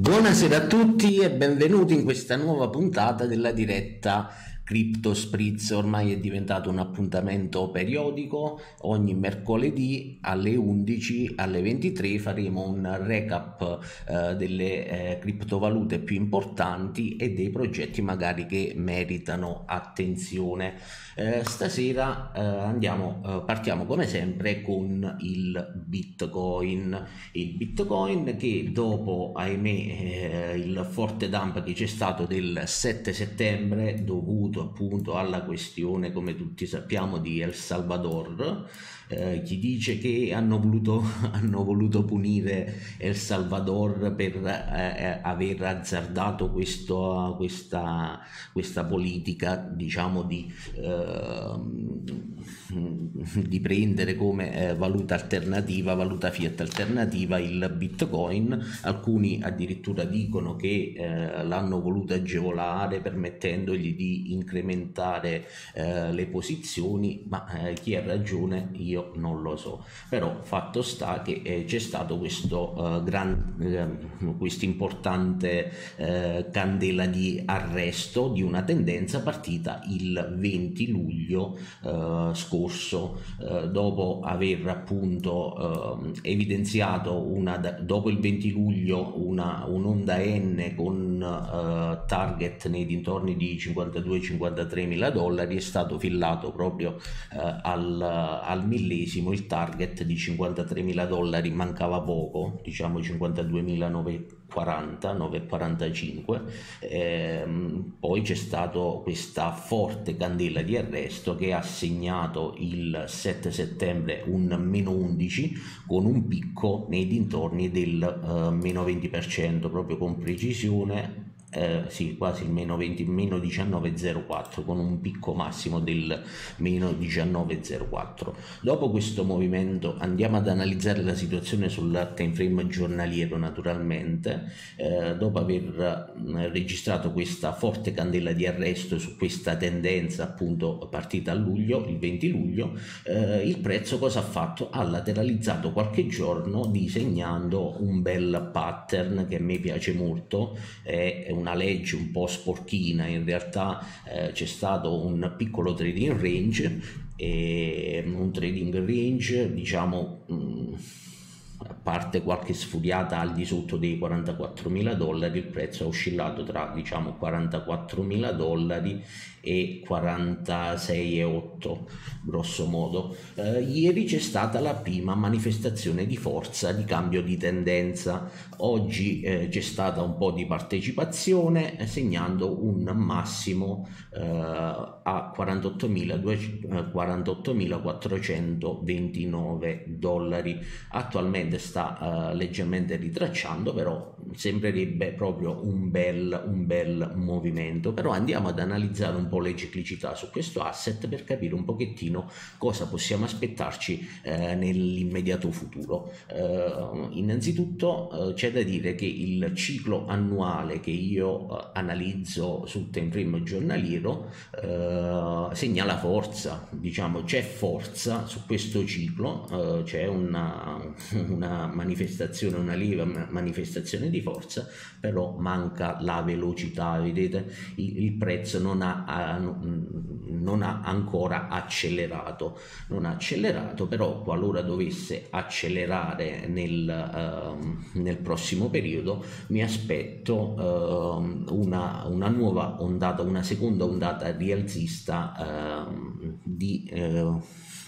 Buonasera a tutti e benvenuti in questa nuova puntata della diretta Crypto Spritz ormai è diventato un appuntamento periodico, ogni mercoledì alle 11 alle 23 faremo un recap eh, delle eh, criptovalute più importanti e dei progetti magari che meritano attenzione. Eh, stasera eh, andiamo, eh, partiamo come sempre con il Bitcoin. Il Bitcoin che dopo, ahimè, eh, il forte dump che c'è stato del 7 settembre dovuto appunto alla questione, come tutti sappiamo, di El Salvador. Eh, chi dice che hanno voluto, hanno voluto punire El Salvador per eh, eh, aver azzardato questo, questa, questa politica, diciamo, di, eh, di prendere come eh, valuta alternativa, valuta fiat alternativa il Bitcoin. Alcuni addirittura dicono che l'hanno voluto agevolare permettendogli di incrementare le posizioni, ma chi ha ragione io non lo so. Però fatto sta che eh, c'è stato questo eh, gran, eh, questo importante eh, candela di arresto di una tendenza partita il 20 luglio scorso, dopo aver appunto evidenziato una, dopo il 20 luglio una, un'onda N con target nei dintorni di 52-53 53 mila dollari è stato fillato proprio eh, al, al, millesimo il target di 53 mila dollari mancava poco diciamo 52.940 9,45 ehm, poi c'è stata questa forte candela di arresto che ha segnato il 7 settembre un meno 11 con un picco nei dintorni del uh, meno 20% proprio con precisione eh, sì, quasi il meno 20, meno 19,04 con un picco massimo del meno 19,04. Dopo questo movimento andiamo ad analizzare la situazione sul time frame giornaliero naturalmente, eh, dopo aver registrato questa forte candela di arresto su questa tendenza appunto partita a luglio, il 20 luglio, eh, il prezzo cosa ha fatto? Ha lateralizzato qualche giorno disegnando un bel pattern che a me piace molto, è un una legge un po' sporchina, in realtà eh, c'è stato un piccolo trading range, e un trading range diciamo mh, mm, a parte qualche sfuriata al di sotto dei 44 mila dollari il prezzo ha oscillato tra diciamo 44 mila dollari e 46,8 grosso modo. Eh, ieri c'è stata la prima manifestazione di forza di cambio di tendenza, oggi eh, c'è stata un po' di partecipazione eh, segnando un massimo eh, a 48.429 eh, dollari. Attualmente sta leggermente ritracciando, però sembrerebbe proprio un bel, un bel movimento. Però andiamo ad analizzare un po' le ciclicità su questo asset per capire un pochettino cosa possiamo aspettarci eh, nell'immediato futuro. Eh, innanzitutto eh, c'è da dire che il ciclo annuale che io eh, analizzo sul time frame giornaliero eh, segnala forza, diciamo c'è forza su questo ciclo, eh, c'è una, una manifestazione, una lieve manifestazione di forza, però manca la velocità, vedete il, il prezzo non ha non ha ancora accelerato, non ha accelerato, però qualora dovesse accelerare nel, uh, nel prossimo periodo mi aspetto uh, una, una, nuova ondata, una seconda ondata rialzista uh, di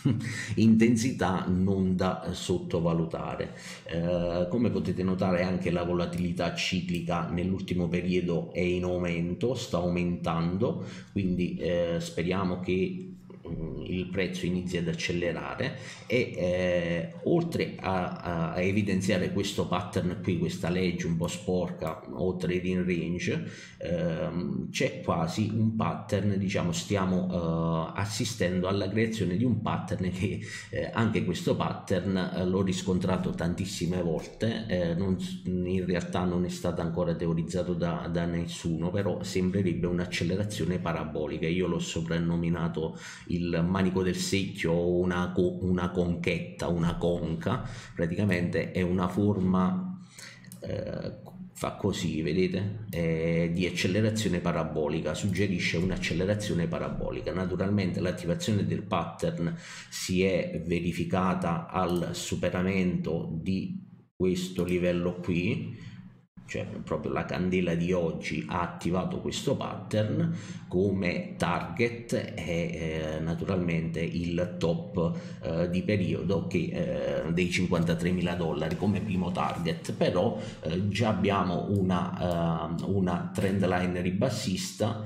intensità non da sottovalutare. Eh, come potete notare anche la volatilità ciclica nell'ultimo periodo è in aumento, sta aumentando, quindi eh, speriamo che il prezzo inizia ad accelerare e eh, oltre a, a, evidenziare questo pattern qui, questa legge un po' sporca o trading range, ehm, c'è quasi un pattern, diciamo stiamo eh, assistendo alla creazione di un pattern che eh, anche questo pattern eh, l'ho riscontrato tantissime volte, eh, non, in realtà non è stato ancora teorizzato da, da nessuno, però sembrerebbe un'accelerazione parabolica, io l'ho soprannominato il manico del secchio o una, una conchetta, una conca, praticamente è una forma eh, fa così, vedete, è di accelerazione parabolica, suggerisce un'accelerazione parabolica. Naturalmente l'attivazione del pattern si è verificata al superamento di questo livello qui, cioè proprio la candela di oggi ha attivato questo pattern come target è eh, naturalmente il top eh, di periodo che, eh, dei 53 mila dollari come primo target. Però eh, già abbiamo una, eh, una trend line ribassista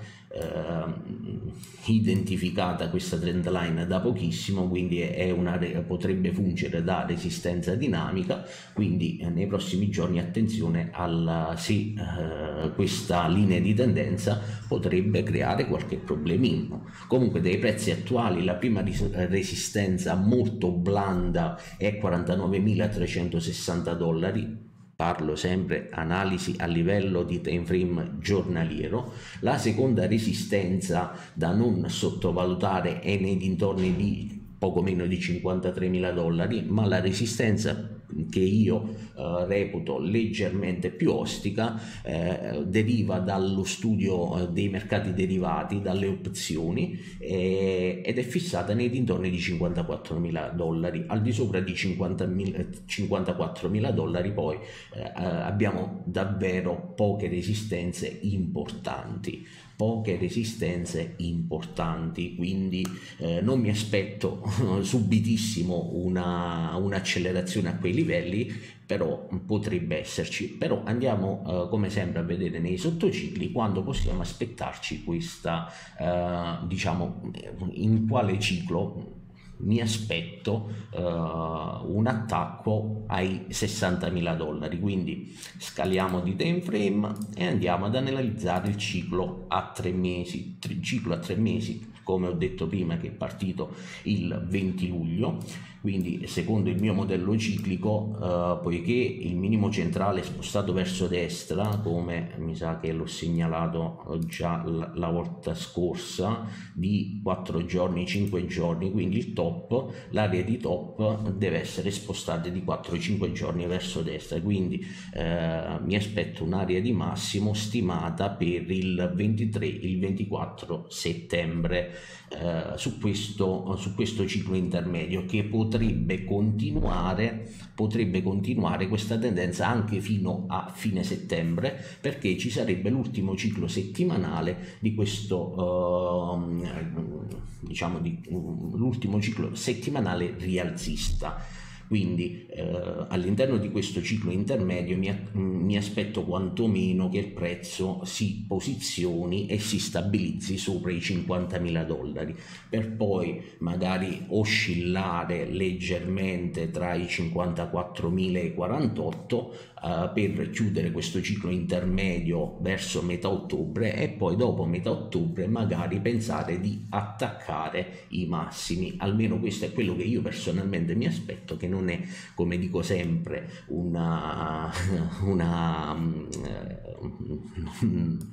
identificata questa trend line da pochissimo quindi una, potrebbe fungere da resistenza dinamica quindi eh, nei prossimi giorni attenzione alla se eh, questa linea di tendenza potrebbe creare qualche problemino. Comunque dai prezzi attuali la prima resistenza molto blanda è 49.360 dollari parlo sempre analisi a livello di time frame giornaliero, la seconda resistenza da non sottovalutare è nei dintorni di poco meno di 53 mila dollari, ma la resistenza che io eh, reputo leggermente più ostica eh, deriva dallo studio eh, dei mercati derivati, dalle opzioni eh, ed è fissata nei dintorni di 54 mila dollari. Al di sopra di 54 mila dollari poi eh, eh, abbiamo davvero poche resistenze importanti poche resistenze importanti, quindi eh, non mi aspetto subitissimo una, un'accelerazione a quei livelli, però potrebbe esserci. Però andiamo eh, come sempre a vedere nei sottocicli quando possiamo aspettarci questa, eh, diciamo, in quale ciclo mi aspetto uh, un attacco ai 60.000 dollari. Quindi scaliamo di time frame e andiamo ad analizzare il ciclo a tre mesi ciclo a tre mesi. Come ho detto prima che è partito il 20 luglio quindi secondo il mio modello ciclico eh, poiché il minimo centrale è spostato verso destra come mi sa che l'ho segnalato già la volta scorsa di 4 giorni 5 giorni quindi il top l'area di top deve essere spostata di 4-5 giorni verso destra. Quindi eh, mi aspetto un'area di massimo stimata per il 23 il 24 settembre eh, su, questo, su questo ciclo intermedio che potrebbe continuare, potrebbe continuare questa tendenza anche fino a fine settembre perché ci sarebbe l'ultimo ciclo settimanale di questo uh, diciamo di, uh, l'ultimo ciclo settimanale rialzista quindi eh, all'interno di questo ciclo intermedio mi, mi, aspetto quantomeno che il prezzo si posizioni e si stabilizzi sopra i 50.000 dollari. Per poi magari oscillare leggermente tra i 54.000 e i 48 eh, per chiudere questo ciclo intermedio verso metà ottobre e poi dopo metà ottobre magari pensare di attaccare i massimi. Almeno questo è quello che io personalmente mi aspetto che non è come dico sempre una, una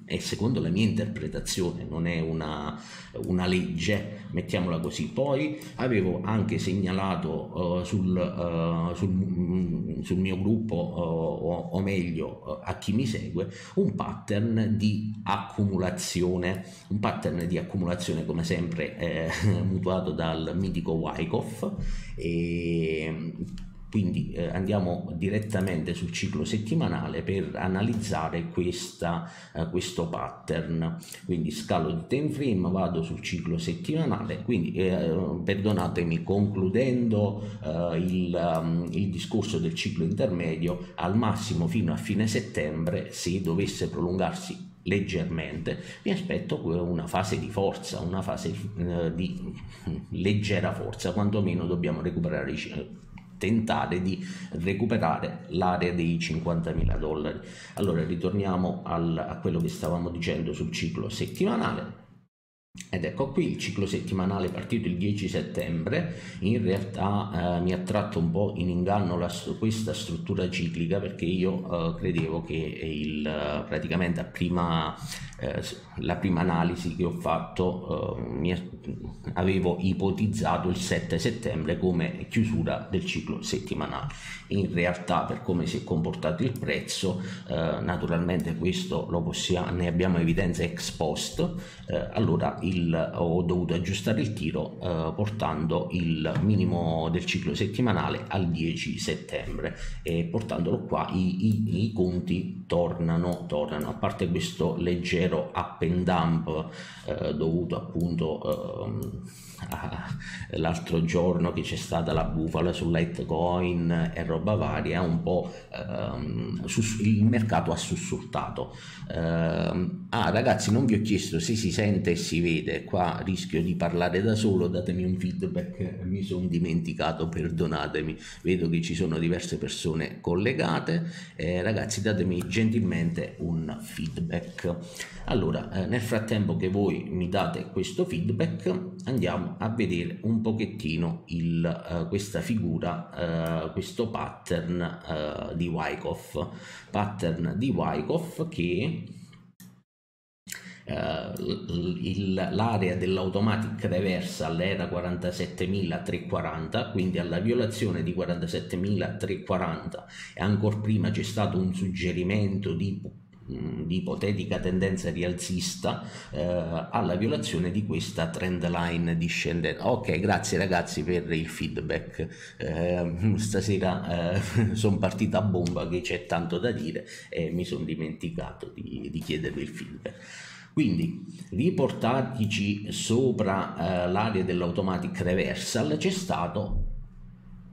è secondo la mia interpretazione non è una, una legge mettiamola così. Poi avevo anche segnalato uh, sul, uh, sul, sul, mio gruppo uh, o, o meglio a chi mi segue, un pattern di accumulazione, un pattern di accumulazione come sempre eh, mutuato dal mitico Wyckoff e quindi eh, andiamo direttamente sul ciclo settimanale per analizzare questa, eh, questo pattern. Quindi scalo di time frame, vado sul ciclo settimanale, quindi eh, perdonatemi, concludendo eh, il, um, il discorso del ciclo intermedio, al massimo fino a fine settembre, se dovesse prolungarsi leggermente, mi aspetto una fase di forza, una fase eh, di leggera forza, quantomeno dobbiamo recuperare tentare di recuperare l'area dei 50.000 dollari. Allora ritorniamo al, a quello che stavamo dicendo sul ciclo settimanale. Ed ecco qui il ciclo settimanale partito il 10 settembre, in realtà eh, mi ha tratto un po' in inganno la, questa struttura ciclica perché io eh, credevo che il, praticamente a prima, eh, la prima analisi che ho fatto eh, mi, avevo ipotizzato il 7 settembre come chiusura del ciclo settimanale. In realtà per come si è comportato il prezzo, eh, naturalmente questo lo possiamo, ne abbiamo evidenza ex post, eh, allora il ho dovuto aggiustare il tiro eh, portando il minimo del ciclo settimanale al 10 settembre. E portandolo qua i, i, i conti tornano, tornano. A parte questo leggero up and dump eh, dovuto appunto eh, l'altro giorno che c'è stata la bufala su Litecoin e roba varia un po' ehm, il mercato ha sussultato. Ehm, ah ragazzi non vi ho chiesto se si sente e si vede. Qua rischio di parlare da solo datemi un feedback mi sono dimenticato perdonatemi. Vedo che ci sono diverse persone collegate. Eh, ragazzi datemi gentilmente un feedback allora eh, nel frattempo che voi mi date questo feedback andiamo a vedere un pochettino il, uh, questa figura, uh, questo pattern uh, di Wyckoff, pattern di Wyckoff che l'area dell'automatic reversal era 47.340 quindi alla violazione di 47.340 e ancora prima c'è stato un suggerimento di di ipotetica tendenza rialzista eh, alla violazione di questa trend line discendente. Ok, grazie ragazzi per il feedback. Eh, stasera eh, sono partita a bomba che c'è tanto da dire e mi sono dimenticato di, di chiedervi il feedback. Quindi riportatici sopra eh, l'area dell'automatic reversal c'è stato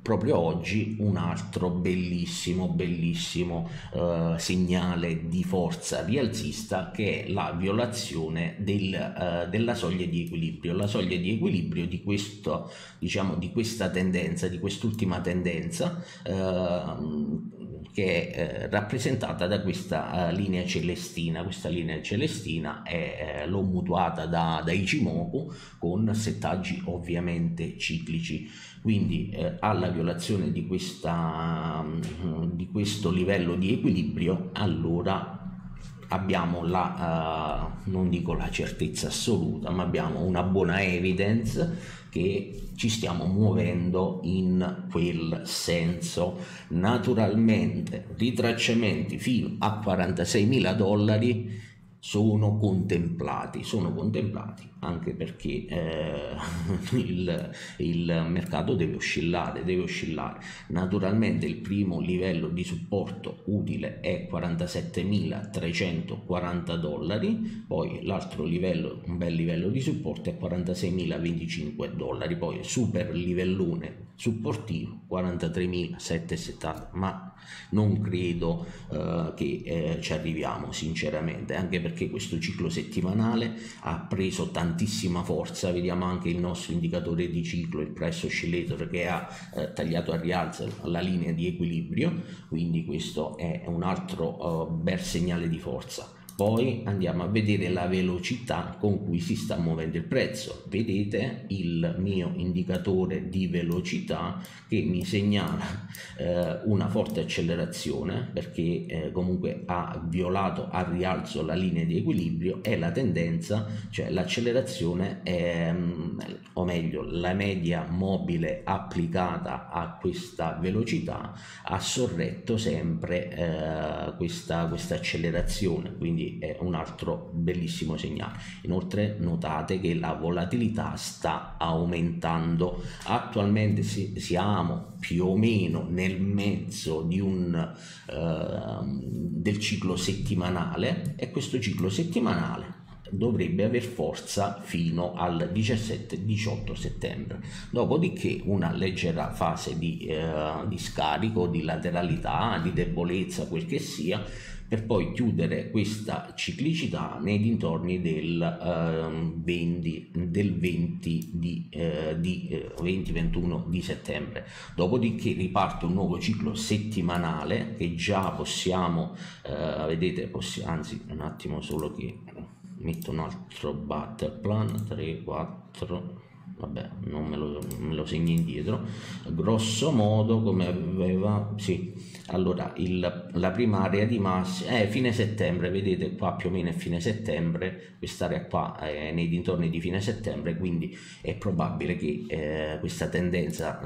proprio oggi un altro bellissimo bellissimo eh, segnale di forza rialzista che è la violazione del, eh, della soglia di equilibrio la soglia di equilibrio di questo diciamo di questa tendenza di quest'ultima tendenza eh, che è eh, rappresentata da questa uh, linea celestina. Questa linea celestina è, eh, l'ho mutuata da, da Ichimoku con settaggi ovviamente ciclici. Quindi eh, alla violazione di, questa, um, di questo livello di equilibrio, allora abbiamo la, uh, non dico la certezza assoluta, ma abbiamo una buona evidence che ci stiamo muovendo in quel senso. Naturalmente ritracciamenti fino a 46 mila dollari sono contemplati, sono contemplati anche perché eh, il, il, mercato deve oscillare, deve oscillare. Naturalmente il primo livello di supporto utile è 47.340 dollari, poi l'altro livello, un bel livello di supporto è 46.025 dollari, poi super livellone supportivo 43.770, ma non credo eh, che eh, ci arriviamo sinceramente, anche perché questo ciclo settimanale ha preso tantissima forza, vediamo anche il nostro indicatore di ciclo, il price oscillator che ha eh, tagliato a rialzo la linea di equilibrio, quindi questo è un altro eh, bel segnale di forza poi andiamo a vedere la velocità con cui si sta muovendo il prezzo. Vedete il mio indicatore di velocità che mi segnala eh, una forte accelerazione perché eh, comunque ha violato a rialzo la linea di equilibrio e la tendenza, cioè l'accelerazione, mm, o meglio la media mobile applicata a questa velocità ha sorretto sempre eh, questa, questa accelerazione. Quindi è un altro bellissimo segnale. Inoltre notate che la volatilità sta aumentando. Attualmente siamo più o meno nel mezzo un, eh, del ciclo settimanale e questo ciclo settimanale dovrebbe aver forza fino al 17-18 settembre. Dopodiché una leggera fase di, eh, di scarico, di lateralità, di debolezza, quel che sia, per poi chiudere questa ciclicità nei dintorni del, eh, 20, del 20 di, eh, di eh, 20-21 di settembre. Dopodiché riparte un nuovo ciclo settimanale che già possiamo, eh, vedete, possi- anzi un attimo solo che metto un altro battle plan 3 4 vabbè non me lo, me lo segno indietro. Grosso modo come aveva sì. Allora il, la prima area di massa è fine settembre vedete qua più o meno è fine settembre quest'area qua è nei dintorni di fine settembre quindi è probabile che eh, questa tendenza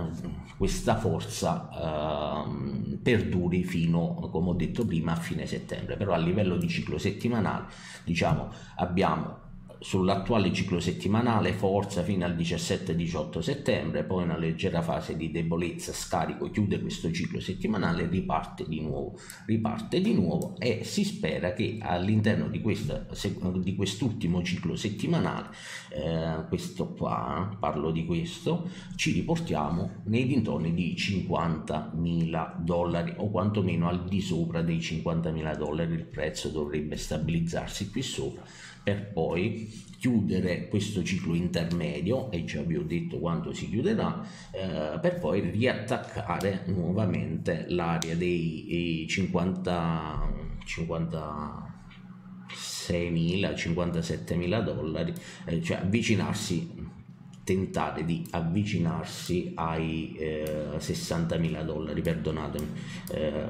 questa forza eh, perduri fino come ho detto prima a fine settembre. Però a livello di ciclo settimanale diciamo abbiamo sull'attuale ciclo settimanale forza fino al 17-18 settembre, poi una leggera fase di debolezza, scarico, chiude questo ciclo settimanale, riparte di nuovo, riparte di nuovo e si spera che all'interno di, questa, di quest'ultimo ciclo settimanale, eh, questo qua, parlo di questo, ci riportiamo nei dintorni di 50.000 dollari o quantomeno al di sopra dei 50.000 dollari il prezzo dovrebbe stabilizzarsi qui sopra per poi chiudere questo ciclo intermedio e già vi ho detto quando si chiuderà eh, per poi riattaccare nuovamente l'area dei 50 56.000 57.000 dollari eh, cioè avvicinarsi tentare di avvicinarsi ai eh, 60.000 dollari perdonatemi eh,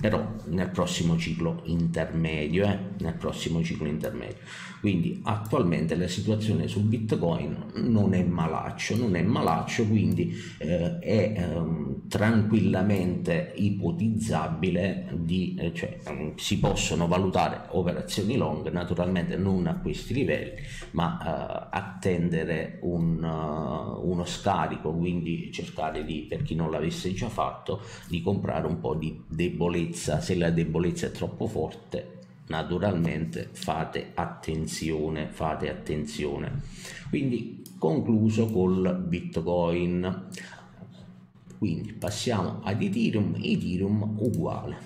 però nel prossimo ciclo intermedio, eh? nel prossimo ciclo intermedio. Quindi attualmente la situazione sul Bitcoin non è malaccio, non è malaccio, quindi eh, è eh, tranquillamente ipotizzabile di, eh, cioè um, si possono valutare operazioni long, naturalmente non a questi livelli, ma eh, attendere un, uh, uno scarico, quindi cercare di, per chi non l'avesse già fatto, di comprare un po' di debolezza, se la debolezza è troppo forte naturalmente fate attenzione, fate attenzione. Quindi concluso col Bitcoin. Quindi passiamo ad Ethereum, Ethereum uguale,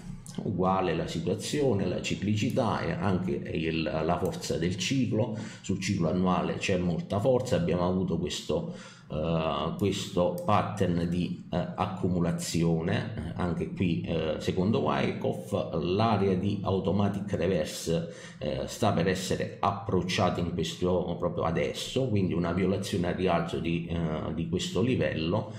uguale la situazione, la ciclicità e anche il, la forza del ciclo, sul ciclo annuale c'è molta forza, abbiamo avuto questo Uh, questo pattern di uh, accumulazione. Anche qui uh, secondo Wyckoff l'area di automatic reverse sta per essere approcciata in questo proprio adesso quindi una violazione a rialzo di, di questo livello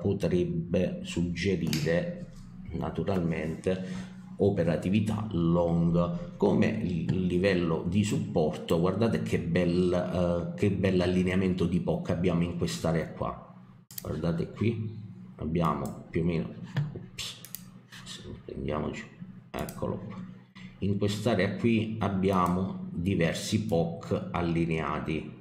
potrebbe suggerire naturalmente operatività long come livello di supporto guardate che bel, uh, che bell'allineamento di POC abbiamo in quest'area qua. Guardate qui abbiamo più o meno ups, prendiamoci eccolo qua. In quest'area qui abbiamo diversi POC allineati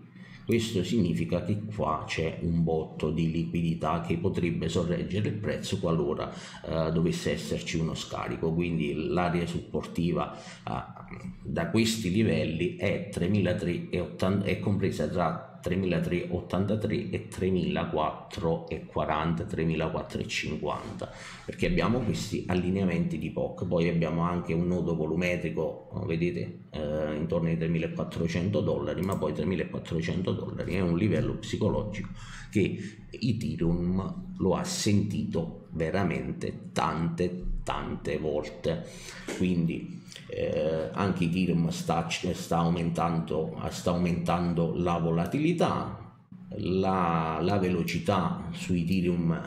questo significa che qua c'è un botto di liquidità che potrebbe sorreggere il prezzo qualora eh, dovesse esserci uno scarico, quindi l'area supportiva eh, da questi livelli è 3.380 è compresa tra 3.383 e 3.440 3.450 perché abbiamo questi allineamenti di POC. Poi abbiamo anche un nodo volumetrico vedete? Eh, intorno ai 3.400 dollari ma poi 3.400 dollari è un livello psicologico che Ethereum lo ha sentito veramente tante tante volte. Quindi eh, anche Ethereum sta, sta, aumentando, sta aumentando la volatilità la, la, velocità su Ethereum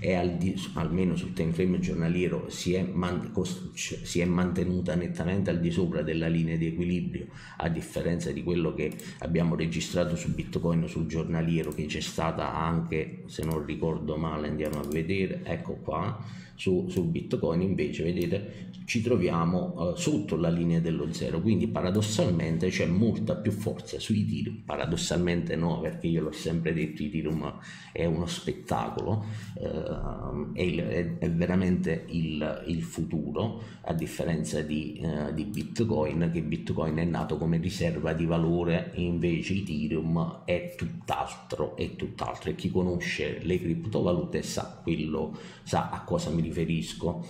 è al di, almeno sul time frame giornaliero si è, man, si è, mantenuta nettamente al di sopra della linea di equilibrio a differenza di quello che abbiamo registrato su Bitcoin sul giornaliero che c'è stata anche se non ricordo male andiamo a vedere ecco qua su, su Bitcoin invece vedete ci troviamo uh, sotto la linea dello zero. Quindi paradossalmente c'è molta più forza sui tiri paradossalmente no perché io l'ho sempre detto Ethereum è uno spettacolo uh, è, il, è, è, veramente il, il, futuro a differenza di, uh, di Bitcoin che Bitcoin è nato come riserva di valore e invece Ethereum è tutt'altro è tutt'altro. E chi conosce le criptovalute sa quello sa a cosa mi riferisco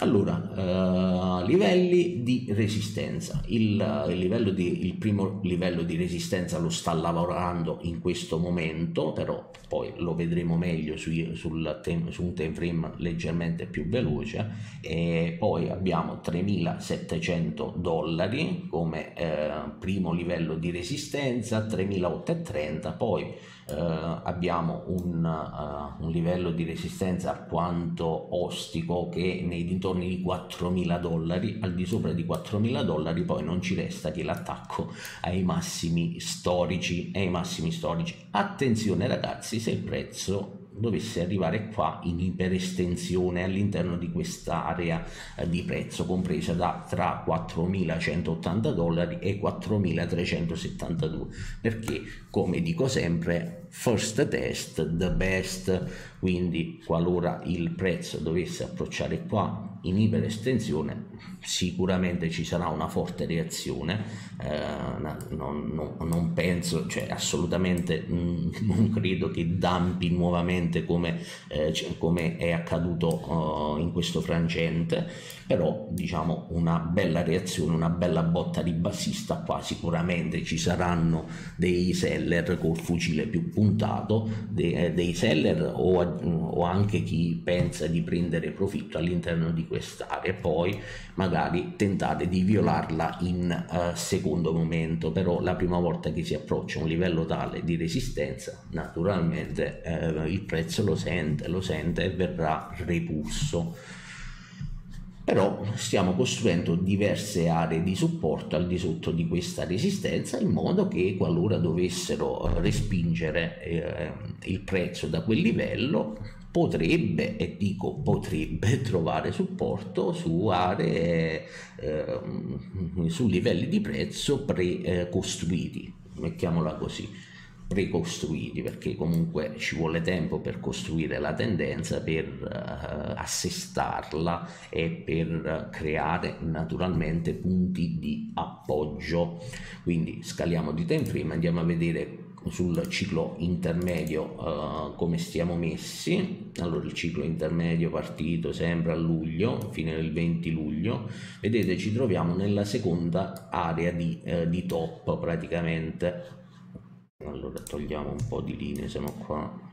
Allora, eh, livelli di resistenza. Il, il, livello di, il, primo livello di resistenza lo sta lavorando in questo momento, però poi lo vedremo meglio su, tem, su un time frame leggermente più veloce. E poi abbiamo 3700 dollari come eh, primo livello di resistenza, 3830, poi eh, abbiamo un, uh, un, livello di resistenza alquanto ostico che nei dintorni di 4.000 dollari, al di sopra di 4.000 dollari poi non ci resta che l'attacco ai massimi storici ai massimi storici. Attenzione ragazzi se il prezzo dovesse arrivare qua in iperestensione all'interno di quest'area eh, di prezzo compresa da tra 4.180 dollari e 4.372 perché come dico sempre first test the best quindi qualora il prezzo dovesse approcciare qua in iperestensione sicuramente ci sarà una forte reazione eh, non, non, non, penso cioè assolutamente mh, non credo che dampi nuovamente come, eh, come è accaduto uh, in questo frangente però diciamo una bella reazione una bella botta di bassista qua sicuramente ci saranno dei seller col fucile più puntato dei, eh, dei seller o, o anche chi pensa di prendere profitto all'interno di quest'area. E poi magari tentare di violarla in uh, secondo momento. Però la prima volta che si approccia a un livello tale di resistenza naturalmente uh, il prezzo lo sente lo sente e verrà repulso però stiamo costruendo diverse aree di supporto al di sotto di questa resistenza in modo che qualora dovessero respingere eh, il prezzo da quel livello potrebbe, e dico potrebbe, trovare supporto su aree, eh, su livelli di prezzo precostruiti, mettiamola così precostruiti perché comunque ci vuole tempo per costruire la tendenza per uh, assestarla e per creare naturalmente punti di appoggio. Quindi scaliamo di time frame andiamo a vedere sul ciclo intermedio uh, come stiamo messi. Allora il ciclo intermedio partito sempre a luglio fine del 20 luglio. Vedete ci troviamo nella seconda area di, uh, di top praticamente allora togliamo un po' di linee se no qua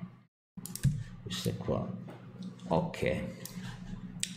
queste qua. Ok.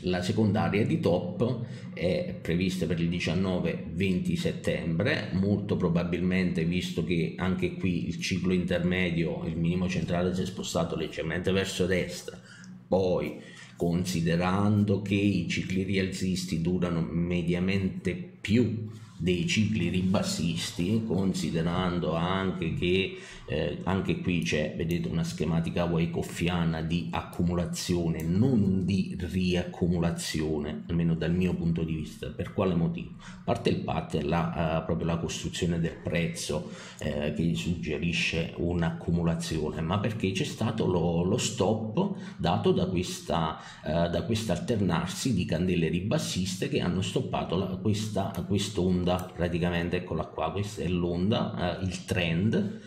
La seconda area di top è prevista per il 19-20 settembre, molto probabilmente visto che anche qui il ciclo intermedio, il minimo centrale si è spostato leggermente verso destra, poi considerando che i cicli rialzisti durano mediamente più dei cicli ribassisti, considerando anche che eh, anche qui c'è, vedete, una schematica Wyckofiana di accumulazione, non di riaccumulazione, almeno dal mio punto di vista. Per quale motivo? Parte il pattern, la, uh, proprio la costruzione del prezzo eh, che suggerisce un'accumulazione, ma perché c'è stato lo, lo stop dato da questa uh, da questo alternarsi di candele ribassiste che hanno stoppato la, questa quest'onda praticamente eccola qua questa è l'onda uh, il trend.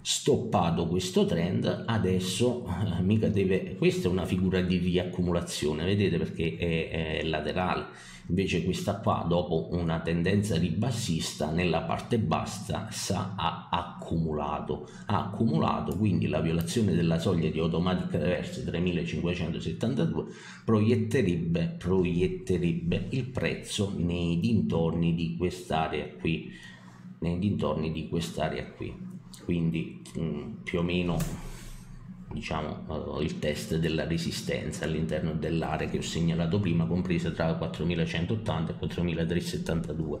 Stoppato questo trend adesso eh, mica deve questa è una figura di riaccumulazione vedete perché è, è, laterale invece questa qua dopo una tendenza ribassista nella parte bassa sa ha accumulato. Ha accumulato quindi la violazione della soglia di automatic reverse 3572 proietterebbe proietterebbe il prezzo nei dintorni di quest'area qui nei dintorni di quest'area qui. Quindi mh, mm, più o meno diciamo il test della resistenza all'interno dell'area che ho segnalato prima compresa tra 4180 e 4372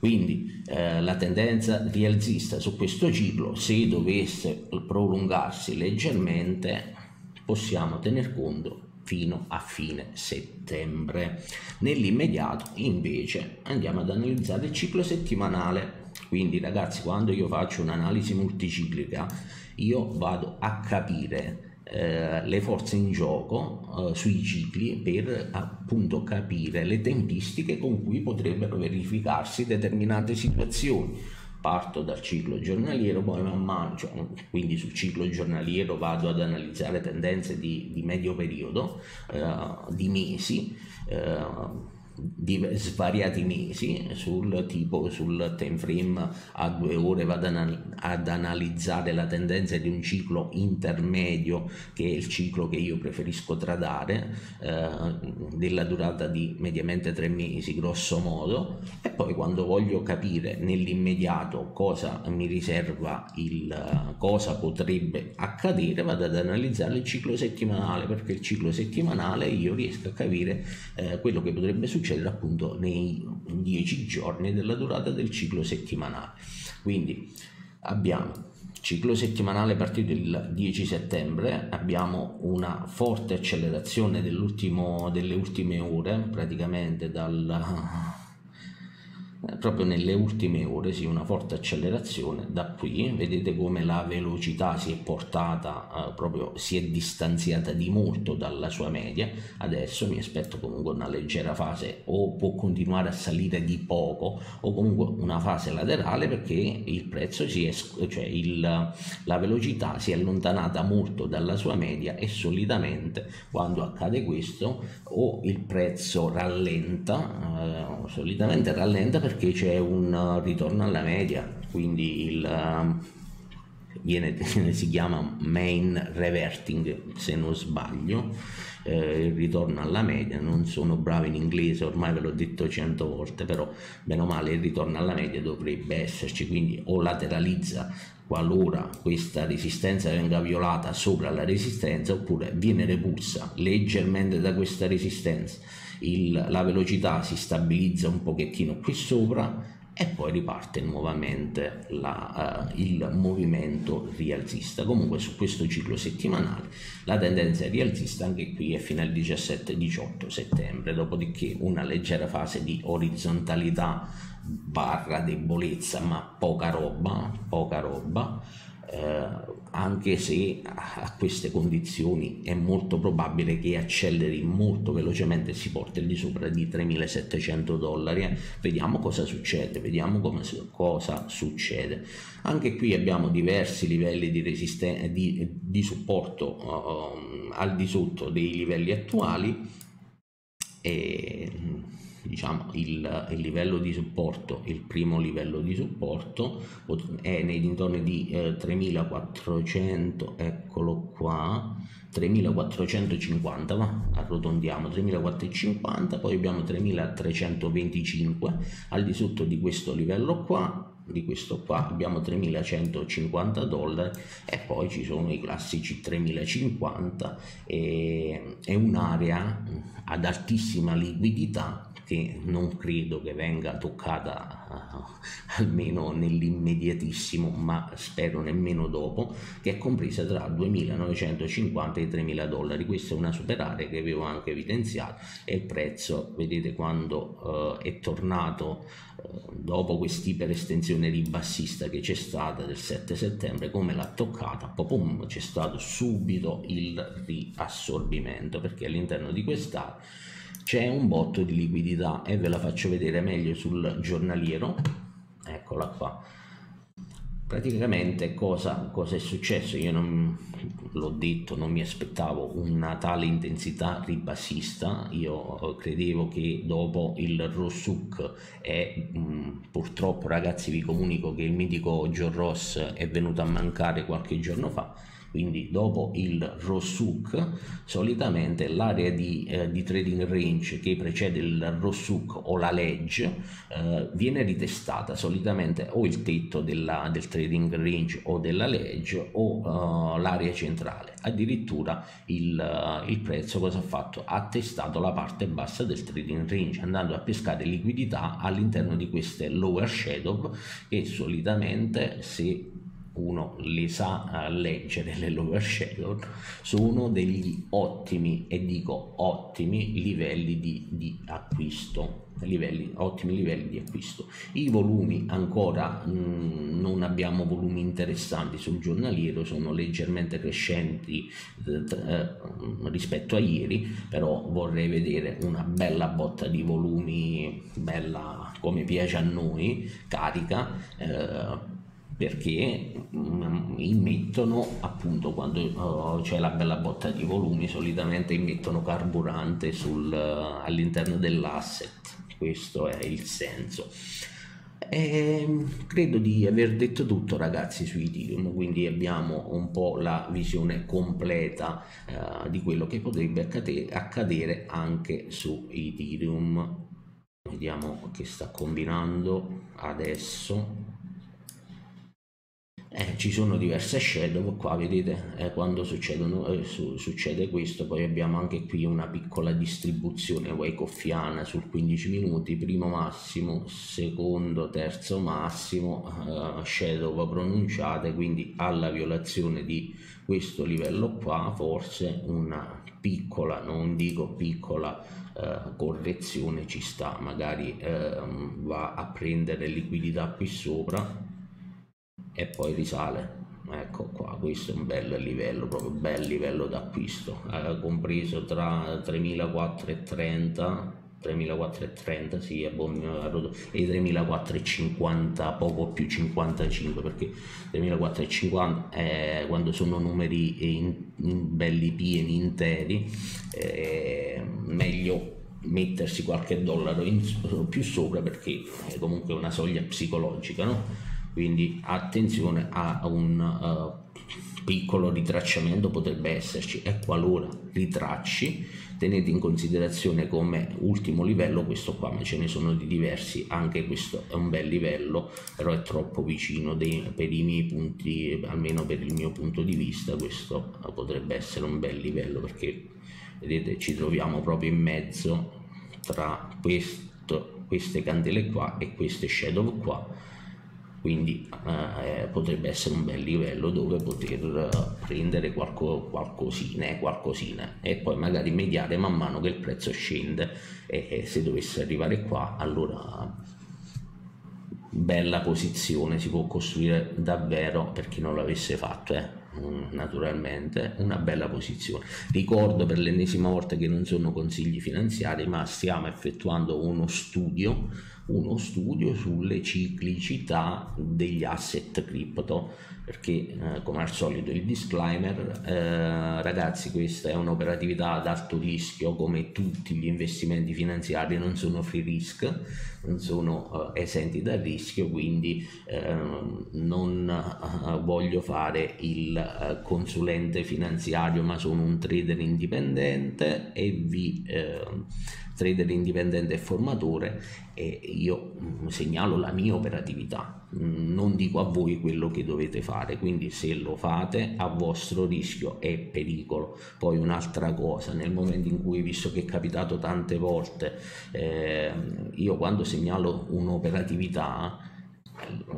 quindi eh, la tendenza rialzista su questo ciclo se dovesse prolungarsi leggermente possiamo tener conto fino a fine settembre. Nell'immediato invece andiamo ad analizzare il ciclo settimanale. Quindi ragazzi, quando io faccio un'analisi multiciclica, io vado a capire eh, le forze in gioco eh, sui cicli per appunto capire le tempistiche con cui potrebbero verificarsi determinate situazioni parto dal ciclo giornaliero, poi man mano, cioè, quindi sul ciclo giornaliero vado ad analizzare tendenze di, di medio periodo, eh, di mesi. Eh, svariati mesi sul tipo sul time frame a due ore vado ad analizzare la tendenza di un ciclo intermedio che è il ciclo che io preferisco tradare eh, della durata di mediamente tre mesi grosso modo. E poi quando voglio capire nell'immediato cosa mi riserva il cosa potrebbe accadere vado ad analizzare il ciclo settimanale perché il ciclo settimanale io riesco a capire eh, quello che potrebbe succedere succedere appunto nei 10 giorni della durata del ciclo settimanale. Quindi abbiamo ciclo settimanale partito il 10 settembre, abbiamo una forte accelerazione delle ultime ore, praticamente dal proprio nelle ultime ore sì, una forte accelerazione. Da qui vedete come la velocità si è portata eh, proprio si è distanziata di molto dalla sua media. Adesso mi aspetto comunque una leggera fase o può continuare a salire di poco o comunque una fase laterale perché il prezzo si è cioè il, la velocità si è allontanata molto dalla sua media e solitamente quando accade questo o il prezzo rallenta eh, solitamente rallenta perché c'è un ritorno alla media, quindi il, um, viene, si chiama main reverting se non sbaglio, eh, il ritorno alla media, non sono bravo in inglese, ormai ve l'ho detto cento volte, però bene o male il ritorno alla media dovrebbe esserci, quindi o lateralizza qualora questa resistenza venga violata sopra la resistenza oppure viene repulsa leggermente da questa resistenza il, la velocità si stabilizza un pochettino qui sopra e poi riparte nuovamente la, uh, il movimento rialzista. Comunque su questo ciclo settimanale la tendenza è rialzista anche qui è fino al 17-18 settembre, dopodiché una leggera fase di orizzontalità barra debolezza, ma poca roba, poca roba eh, anche se a queste condizioni è molto probabile che acceleri molto velocemente e si porti al di sopra di 3.700 dollari. Eh. Vediamo cosa succede, vediamo come, cosa succede. Anche qui abbiamo diversi livelli di, resisten- di, di supporto uh, al di sotto dei livelli attuali. E, diciamo, il, il, livello di supporto, il primo livello di supporto è nei dintorni di eh, 3400, eccolo qua, 3450, ma arrotondiamo 3450, poi abbiamo 3325 al di sotto di questo livello qua di questo qua abbiamo 3150 dollari e poi ci sono i classici 3050 e, e un'area ad altissima liquidità che non credo che venga toccata uh, almeno nell'immediatissimo, ma spero nemmeno dopo, che è compresa tra 2.950 e 3.000 dollari. Questa è una superarea che avevo anche evidenziato e il prezzo, vedete quando uh, è tornato uh, dopo quest'iperestensione ribassista che c'è stata del 7 settembre, come l'ha toccata, c'è stato subito il riassorbimento perché all'interno di quest'area c'è un botto di liquidità e ve la faccio vedere meglio sul giornaliero. Eccola qua. Praticamente cosa, cosa è successo? Io non l'ho detto non mi aspettavo una tale intensità ribassista. Io credevo che dopo il Rossuk e mh, purtroppo ragazzi vi comunico che il mitico John Ross è venuto a mancare qualche giorno fa quindi dopo il Rossuk solitamente l'area di, eh, di, trading range che precede il Rossuk o la ledge eh, viene ritestata solitamente o il tetto della, del trading range o della ledge o uh, l'area centrale addirittura il, uh, il prezzo cosa ha fatto? ha testato la parte bassa del trading range andando a pescare liquidità all'interno di queste lower shadow che solitamente se uno le sa leggere le lower shadow sono degli ottimi e dico ottimi livelli di, di acquisto livelli, ottimi livelli di acquisto. I volumi ancora mh, mm, non abbiamo volumi interessanti sul giornaliero sono leggermente crescenti eh, eh, rispetto a ieri però vorrei vedere una bella botta di volumi bella come piace a noi carica eh, perché mm, immettono appunto quando oh, c'è la bella botta di volumi solitamente immettono carburante sul, uh, all'interno dell'asset. Questo è il senso. E ehm, credo di aver detto tutto ragazzi su Ethereum quindi abbiamo un po' la visione completa uh, di quello che potrebbe accadere anche su Ethereum. Vediamo che sta combinando adesso eh, ci sono diverse shadow qua vedete eh, quando eh, su, succede questo poi abbiamo anche qui una piccola distribuzione Wyckofiana sul 15 minuti primo massimo secondo terzo massimo eh, shadow pronunciate quindi alla violazione di questo livello qua forse una piccola non dico piccola eh, correzione ci sta magari ehm, va a prendere liquidità qui sopra e poi risale ecco qua questo è un bel livello proprio bel livello d'acquisto eh, compreso tra 3430 3430 sì buono e 3450 poco più 55 perché 3450 è quando sono numeri in, in belli pieni interi è meglio mettersi qualche dollaro in, più sopra perché è comunque una soglia psicologica no? Quindi attenzione a un uh, piccolo ritracciamento potrebbe esserci e qualora ritracci tenete in considerazione come ultimo livello questo qua ma ce ne sono di diversi anche questo è un bel livello però è troppo vicino dei, per i miei punti almeno per il mio punto di vista questo potrebbe essere un bel livello perché vedete ci troviamo proprio in mezzo tra questo, queste candele qua e queste shadow qua quindi eh, potrebbe essere un bel livello dove poter eh, prendere qualco, qualcosina, eh, qualcosina. E poi magari mediare man mano che il prezzo scende. E, e se dovesse arrivare qua allora bella posizione. Si può costruire davvero per chi non l'avesse fatto eh naturalmente una bella posizione. Ricordo per l'ennesima volta che non sono consigli finanziari ma stiamo effettuando uno studio uno studio sulle ciclicità degli asset cripto perché eh, come al solito il disclaimer eh, ragazzi questa è un'operatività ad alto rischio come tutti gli investimenti finanziari non sono free risk non sono eh, esenti dal rischio quindi ehm, non eh, voglio fare il eh, consulente finanziario ma sono un trader indipendente e vi ehm, trader indipendente e formatore e io mm, segnalo la mia operatività, mm, non dico a voi quello che dovete fare, quindi se lo fate a vostro rischio è pericolo. Poi un'altra cosa, nel momento in cui, visto che è capitato tante volte, eh, io quando segnalo un'operatività,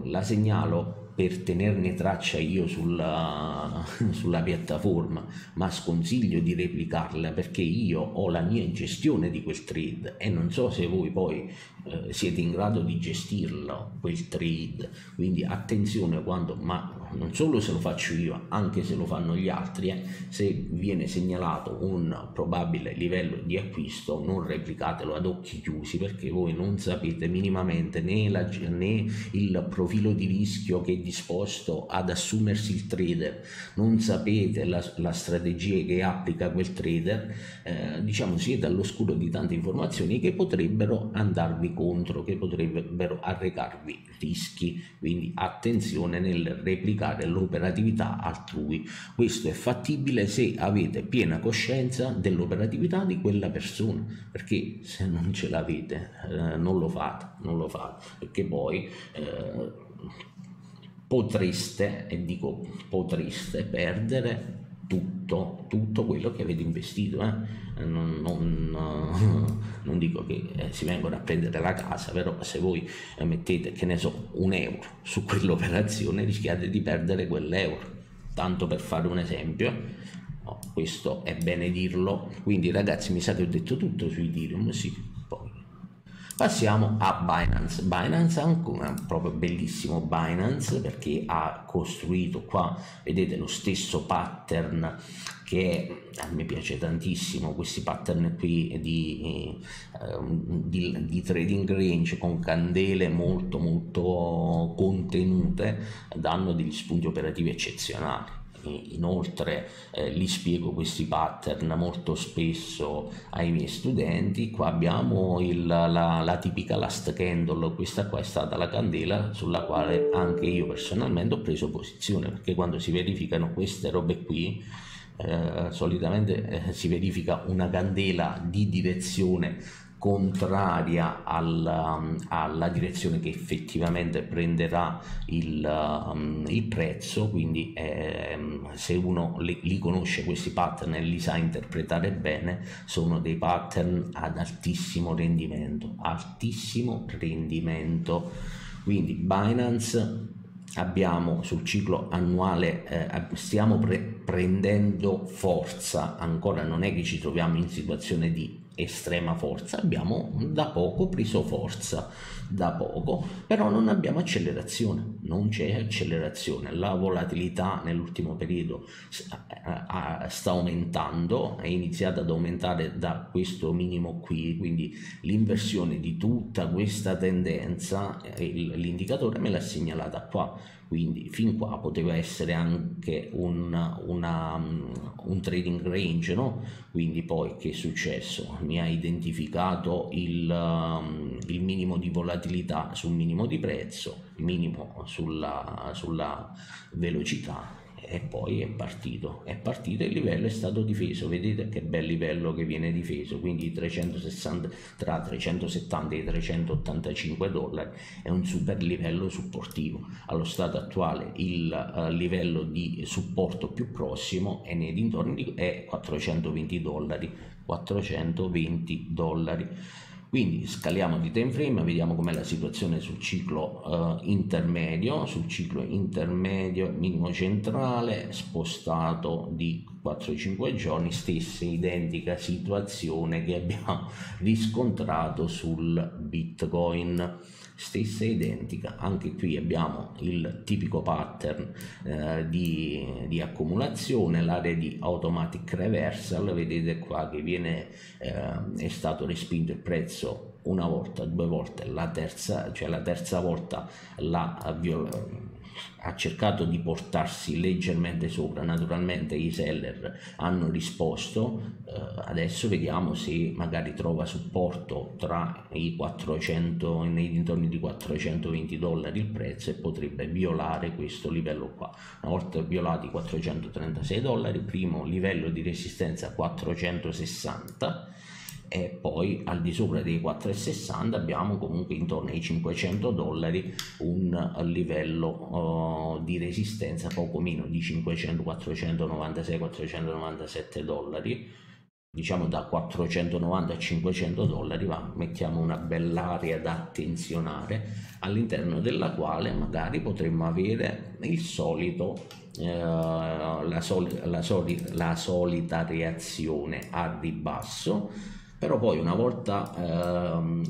la segnalo per tenerne traccia io sulla, sulla, piattaforma, ma sconsiglio di replicarla perché io ho la mia gestione di quel trade e non so se voi poi eh, siete in grado di gestirlo quel trade. Quindi attenzione quando, ma non solo se lo faccio io, anche se lo fanno gli altri, eh, se viene segnalato un probabile livello di acquisto, non replicatelo ad occhi chiusi perché voi non sapete minimamente né, la, né il profilo di rischio che disposto ad assumersi il trader, non sapete la, la strategia che applica quel trader, eh, diciamo siete all'oscuro di tante informazioni che potrebbero andarvi contro, che potrebbero arrecarvi rischi, quindi attenzione nel replicare l'operatività altrui. Questo è fattibile se avete piena coscienza dell'operatività di quella persona, perché se non ce l'avete eh, non lo fate, non lo fate, perché poi eh, potreste, e dico potreste, perdere tutto, tutto quello che avete investito. Eh? Non, non, non, dico che eh, si vengono a prendere la casa, però se voi mettete, che ne so, un euro su quell'operazione rischiate di perdere quell'euro. Tanto per fare un esempio, no, questo è bene dirlo. Quindi ragazzi mi sa che ho detto tutto su Ethereum, sì, Passiamo a Binance. Binance è ancora proprio bellissimo Binance perché ha costruito qua, vedete lo stesso pattern che a me piace tantissimo, questi pattern qui di, ehm, di, di trading range con candele molto molto contenute danno degli spunti operativi eccezionali inoltre eh, li spiego questi pattern molto spesso ai miei studenti. Qua abbiamo il, la, la, tipica last candle. Questa qua è stata la candela sulla quale anche io personalmente ho preso posizione perché quando si verificano queste robe qui eh, solitamente eh, si verifica una candela di direzione contraria alla, um, alla, direzione che effettivamente prenderà il, um, il prezzo, quindi eh, se uno li, li, conosce questi pattern e li sa interpretare bene, sono dei pattern ad altissimo rendimento, altissimo rendimento. Quindi Binance abbiamo sul ciclo annuale eh, stiamo pre- prendendo forza ancora non è che ci troviamo in situazione di estrema forza, abbiamo da poco preso forza, da poco, però non abbiamo accelerazione, non c'è accelerazione, la volatilità nell'ultimo periodo sta aumentando, è iniziata ad aumentare da questo minimo qui, quindi l'inversione di tutta questa tendenza, l'indicatore me l'ha segnalata qua, quindi fin qua poteva essere anche un, una, un trading range, no? quindi poi che è successo? Mi ha identificato il, um, il minimo di volatilità sul minimo di prezzo, minimo sulla, sulla velocità e poi è partito, è partito e il livello è stato difeso, vedete che bel livello che viene difeso, quindi 360, tra 370 e 385 dollari è un super livello supportivo, allo stato attuale il uh, livello di supporto più prossimo è nei dintorni è 420 dollari, 420 dollari. Quindi scaliamo di time frame, vediamo com'è la situazione sul ciclo uh, intermedio, sul ciclo intermedio minimo centrale spostato di 4-5 giorni, stessa identica situazione che abbiamo riscontrato sul Bitcoin stessa identica. Anche qui abbiamo il tipico pattern eh, di, di, accumulazione l'area di automatic reversal. Vedete qua che viene eh, è stato respinto il prezzo una volta due volte la terza cioè la terza volta la viola ha cercato di portarsi leggermente sopra, naturalmente i seller hanno risposto, eh, adesso vediamo se magari trova supporto tra i 400 nei dintorni di 420 dollari il prezzo e potrebbe violare questo livello qua. Una volta violati 436 dollari, primo livello di resistenza 460 e poi al di sopra dei 4,60 abbiamo comunque intorno ai 500 dollari un livello uh, di resistenza poco meno di 500 496 497 dollari. Diciamo da 490 a 500 dollari ma mettiamo una bell'area da attenzionare all'interno della quale magari potremmo avere il solito eh, la, soli, la, soli, la solita reazione a ribasso però poi una volta ehm,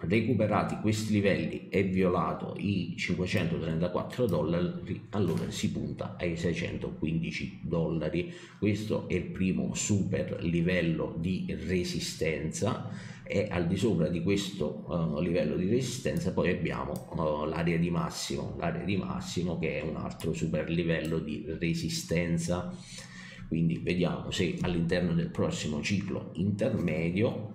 recuperati questi livelli e violato i 534 dollari allora si punta ai 615 dollari. Questo è il primo super livello di resistenza e al di sopra di questo uh, livello di resistenza poi abbiamo uh, l'area di massimo l'area di massimo che è un altro super livello di resistenza quindi vediamo se all'interno del prossimo ciclo intermedio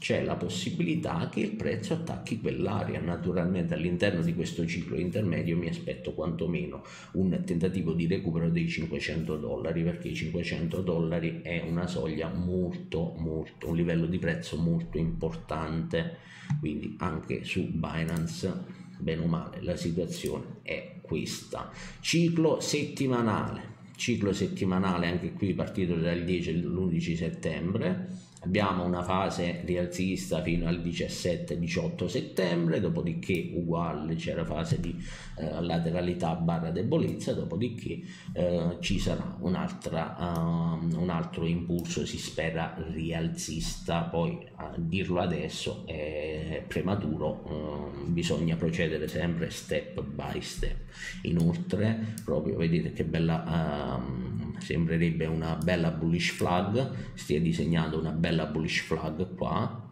c'è la possibilità che il prezzo attacchi quell'area. Naturalmente all'interno di questo ciclo intermedio mi aspetto quantomeno un tentativo di recupero dei 500 dollari perché i 500 dollari è una soglia molto molto, un livello di prezzo molto importante. Quindi anche su Binance, bene o male, la situazione è questa. Ciclo settimanale ciclo settimanale anche qui partito dal 10 all'11 settembre Abbiamo una fase rialzista fino al 17-18 settembre, dopodiché uguale c'è la fase di eh, lateralità barra debolezza, dopodiché eh, ci sarà un'altra, uh, un altro impulso, si spera rialzista, poi a dirlo adesso è prematuro, uh, bisogna procedere sempre step by step. Inoltre, proprio vedete che bella, uh, sembrerebbe una bella bullish flag, stia disegnando una bella bella bullish flag qua.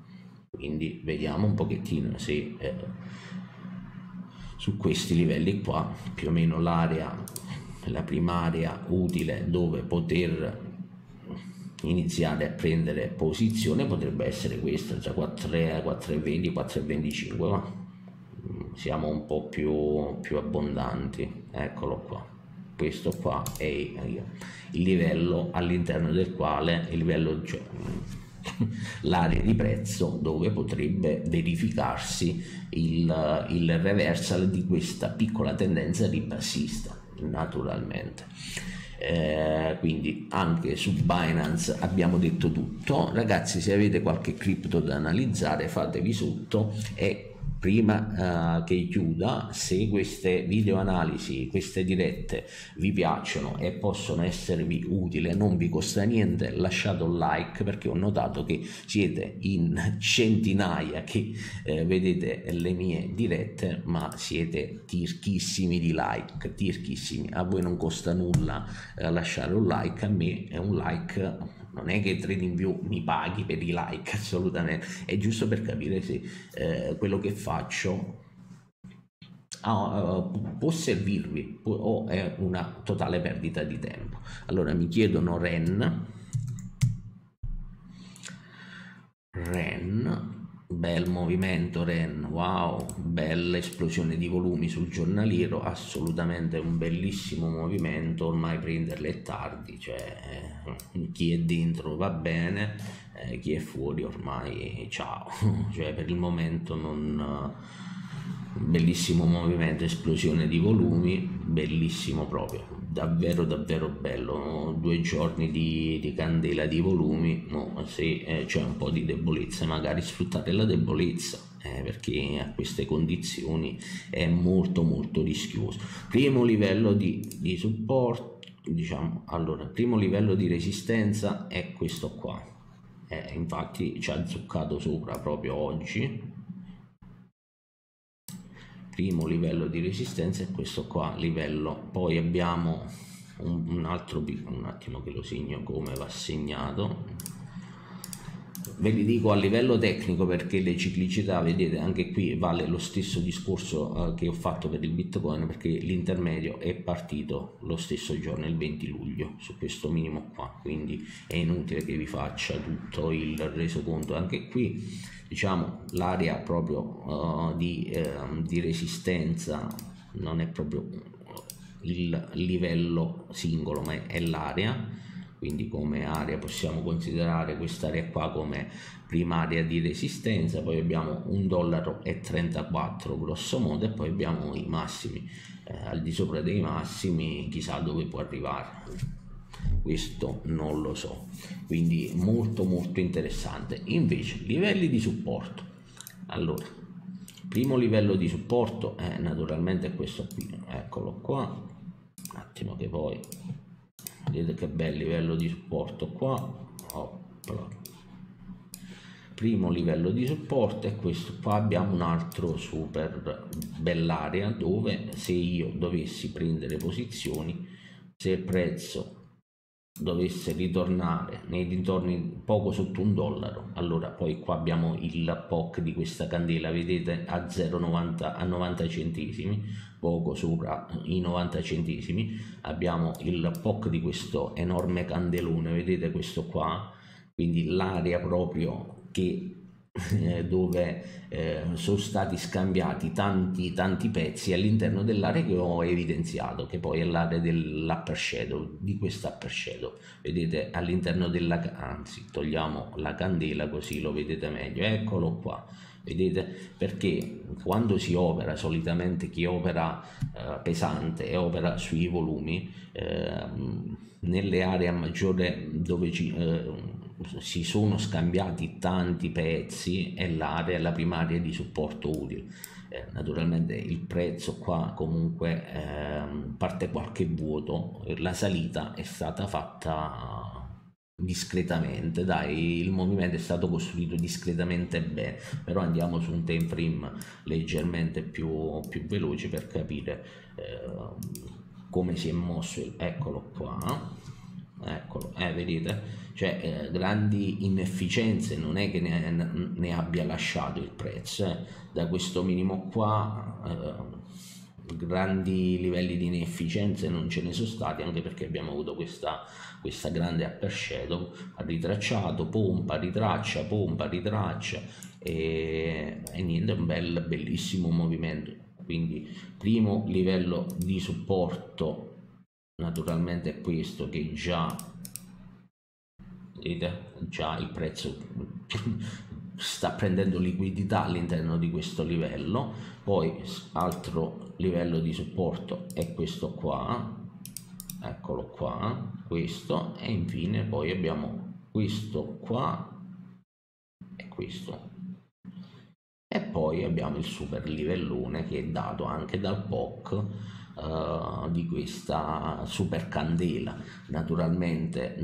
Quindi vediamo un pochettino se eh, su questi livelli qua più o meno l'area la primaria utile dove poter iniziare a prendere posizione potrebbe essere questa già 4,20 4,25 ma mm, siamo un po' più, più abbondanti. Eccolo qua. Questo qua è il livello all'interno del quale il livello cioè, l'area di prezzo dove potrebbe verificarsi il, il reversal di questa piccola tendenza ribassista naturalmente. Eh, quindi anche su Binance abbiamo detto tutto. Ragazzi se avete qualche cripto da analizzare fatevi sotto e prima uh, che chiuda, se queste video analisi, queste dirette vi piacciono e possono esservi utili, non vi costa niente, lasciate un like perché ho notato che siete in centinaia che eh, vedete le mie dirette, ma siete tirchissimi di like, tirchissimi. A voi non costa nulla eh, lasciare un like, a me è un like non è che TradingView mi paghi per i like assolutamente, è giusto per capire se eh, quello che faccio uh, può servirvi o è una totale perdita di tempo. Allora mi chiedono REN, REN bel movimento Ren, wow, bella esplosione di volumi sul giornaliero, assolutamente un bellissimo movimento, ormai prenderle è tardi, cioè eh, chi è dentro va bene, eh, chi è fuori ormai ciao, cioè per il momento non bellissimo movimento, esplosione di volumi, bellissimo proprio, davvero davvero bello, due giorni di, di candela di volumi, no, se eh, c'è un po' di debolezza magari sfruttare la debolezza. Eh, perché a queste condizioni è molto molto rischioso. Primo livello di, di supporto diciamo allora primo livello di resistenza è questo qua. Eh, infatti ci ha zuccato sopra proprio oggi primo livello di resistenza è questo qua livello. Poi abbiamo un, un altro un attimo che lo segno come va segnato. Ve li dico a livello tecnico perché le ciclicità vedete anche qui vale lo stesso discorso eh, che ho fatto per il bitcoin perché l'intermedio è partito lo stesso giorno il 20 luglio su questo minimo qua. Quindi è inutile che vi faccia tutto il resoconto. Anche qui diciamo l'area proprio uh, di, uh, di, resistenza non è proprio il livello singolo ma è l'area quindi come area possiamo considerare quest'area qua come primaria di resistenza poi abbiamo un dollaro e 34 grosso modo e poi abbiamo i massimi. Eh, al di sopra dei massimi chissà dove può arrivare questo non lo so. Quindi molto molto interessante. Invece livelli di supporto. Allora primo livello di supporto è eh, naturalmente questo qui. Eccolo qua. Un attimo che poi vedete che bel livello di supporto qua. Oppla. primo livello di supporto è questo. Qua abbiamo un altro super bell'area dove se io dovessi prendere posizioni se il prezzo dovesse ritornare nei dintorni poco sotto un dollaro allora poi qua abbiamo il POC di questa candela vedete a 0,90 a 90 centesimi poco sopra i 90 centesimi. Abbiamo il POC di questo enorme candelone vedete questo qua? Quindi l'area proprio che eh, dove eh, sono stati scambiati tanti tanti pezzi all'interno dell'area che ho evidenziato che poi è l'area dell'upper shadow di questa upper shadow. Vedete all'interno della anzi togliamo la candela così lo vedete meglio. Eccolo qua. Vedete? Perché quando si opera solitamente chi opera eh, pesante e opera sui volumi eh, nelle aree a maggiore dove ci, eh, si sono scambiati tanti pezzi è l'area la prima area di supporto utile. Eh, naturalmente il prezzo qua comunque ehm, parte qualche vuoto la salita è stata fatta discretamente dai il movimento è stato costruito discretamente bene però andiamo su un time frame leggermente più, più veloce per capire eh, come si è mosso eccolo qua eccolo eh, vedete cioè eh, grandi inefficienze non è che ne, ne abbia lasciato il prezzo eh. da questo minimo qua eh, grandi livelli di inefficienze non ce ne sono stati anche perché abbiamo avuto questa, questa grande upper shadow ha ritracciato pompa ritraccia pompa ritraccia e, e niente un bel bellissimo movimento quindi primo livello di supporto naturalmente questo che già vedete già il prezzo sta prendendo liquidità all'interno di questo livello. Poi altro livello di supporto è questo qua eccolo qua questo e infine poi abbiamo questo qua e questo. E poi abbiamo il super livellone che è dato anche dal POC uh, di questa super candela. Naturalmente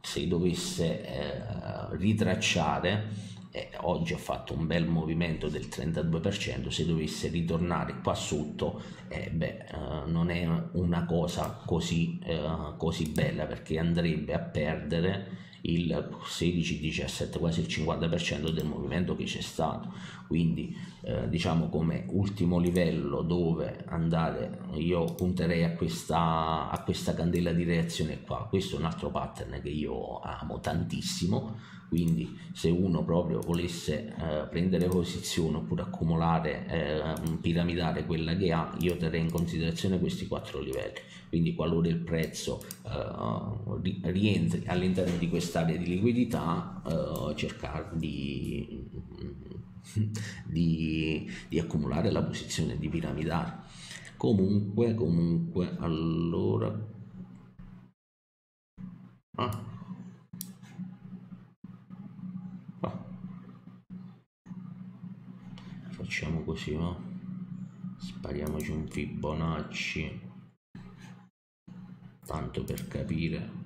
se dovesse uh, ritracciare eh, oggi ha fatto un bel movimento del 32%, se dovesse ritornare qua sotto, eh, beh, eh, non è una cosa così, eh, così bella perché andrebbe a perdere il 16, 17, quasi il 50% del movimento che c'è stato. Quindi eh, diciamo come ultimo livello dove andare, io punterei a questa, a questa candela di reazione qua. Questo è un altro pattern che io amo tantissimo quindi se uno proprio volesse eh, prendere posizione oppure accumulare eh, piramidare quella che ha io terrei in considerazione questi quattro livelli quindi qualora il prezzo eh, rientri all'interno di quest'area di liquidità eh, cercare di, di, di accumulare la posizione di piramidare comunque comunque allora ah. Facciamo così no? spariamoci un Fibonacci tanto per capire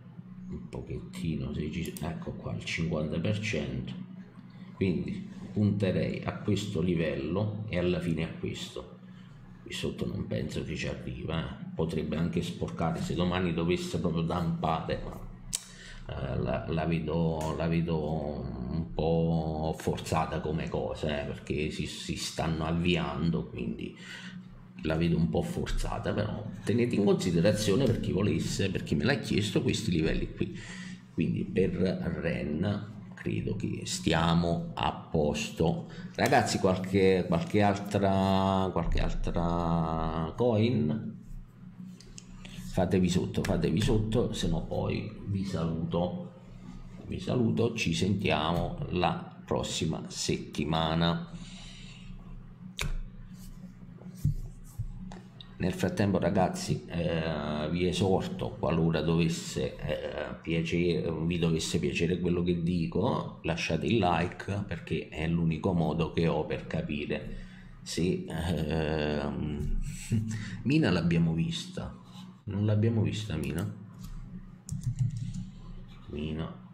un pochettino se ci... ecco qua il 50% quindi punterei a questo livello e alla fine a questo. Qui sotto non penso che ci arriva eh. potrebbe anche sporcare se domani dovesse proprio dampare ma eh, la, la, vedo, la, vedo, un po' forzata come cosa eh, perché si, si, stanno avviando quindi la vedo un po' forzata però tenete in considerazione per chi volesse per chi me l'ha chiesto questi livelli qui. Quindi per Ren credo che stiamo a posto. Ragazzi qualche, qualche altra qualche altra coin? Fatevi sotto, fatevi sotto, se no poi vi saluto, vi saluto, ci sentiamo la prossima settimana. Nel frattempo ragazzi eh, vi esorto qualora dovesse, eh, piacere, vi dovesse piacere quello che dico lasciate il like perché è l'unico modo che ho per capire se eh, Mina l'abbiamo vista. Non l'abbiamo vista Mina? Mina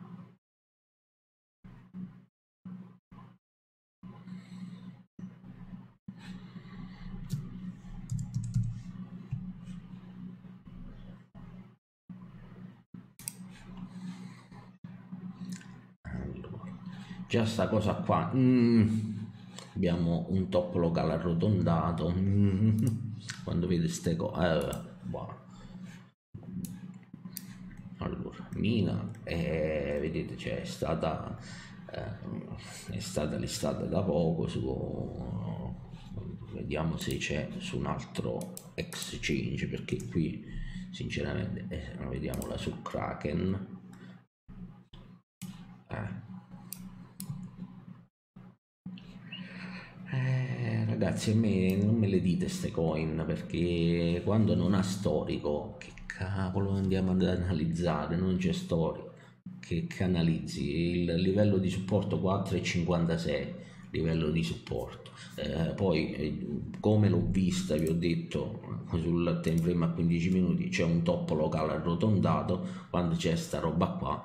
già sta cosa qua mm. abbiamo un top locale arrotondato mm. quando vede ste cose eh, buono allora Mina eh, vedete cioè, è stata eh, è stata listata da poco su vediamo se c'è su un altro exchange perché qui sinceramente eh, vediamola su Kraken eh. Ragazzi a me non me le dite ste coin perché quando non ha storico che cavolo andiamo ad analizzare? Non c'è storico. Che, che analizzi? Il livello di supporto 4,56 livello di supporto. Eh, poi eh, come l'ho vista vi ho detto sul time frame a 15 minuti c'è un top locale arrotondato quando c'è sta roba qua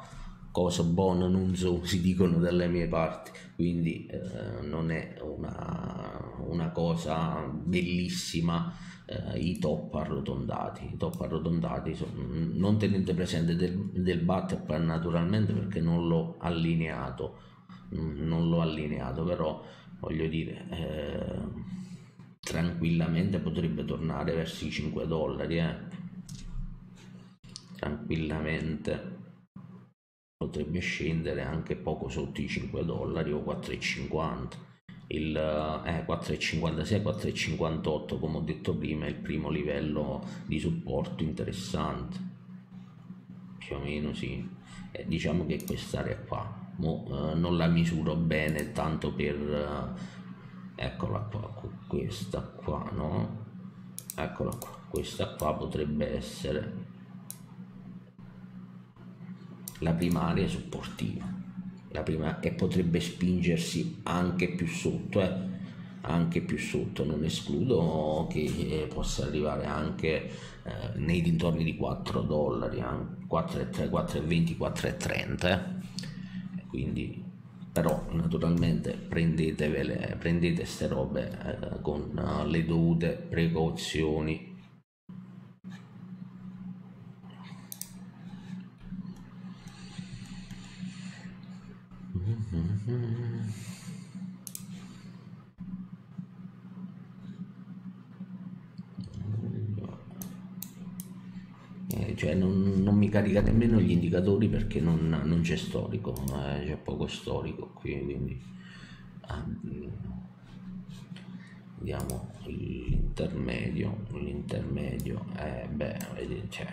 cosa buona non so si dicono dalle mie parti. Quindi eh, non è una, una cosa bellissima eh, i top arrotondati. I top arrotondati sono, non tenete presente del, del butterfly naturalmente perché non l'ho allineato. Non l'ho allineato però voglio dire eh, tranquillamente potrebbe tornare verso i 5 dollari eh. tranquillamente potrebbe scendere anche poco sotto i 5 dollari o 4,50 il eh, 4,56 4,58 come ho detto prima è il primo livello di supporto interessante. Più o meno sì. Eh, diciamo che quest'area qua Mo, eh, non la misuro bene tanto per eh, eccola qua questa qua no? Eccola qua. Questa qua potrebbe essere la primaria supportiva la prima, e potrebbe spingersi anche più sotto eh? anche più sotto non escludo che possa arrivare anche eh, nei dintorni di 4 dollari 4,20 4,30 eh? quindi però naturalmente prendetevele prendete queste robe eh, con uh, le dovute precauzioni eh, cioè non, non, mi carica nemmeno gli indicatori perché non, non c'è storico, eh, c'è poco storico qui, quindi ah, vediamo l'intermedio, l'intermedio, eh, beh, cioè,